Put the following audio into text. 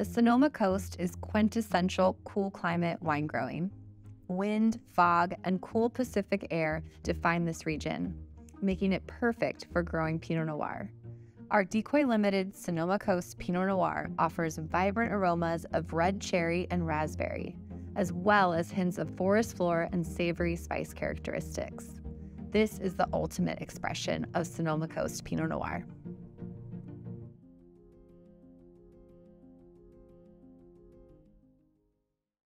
The Sonoma coast is quintessential cool climate wine growing. Wind, fog, and cool Pacific air define this region, making it perfect for growing Pinot Noir. Our Decoy Limited Sonoma Coast Pinot Noir offers vibrant aromas of red cherry and raspberry, as well as hints of forest floor and savory spice characteristics. This is the ultimate expression of Sonoma Coast Pinot Noir.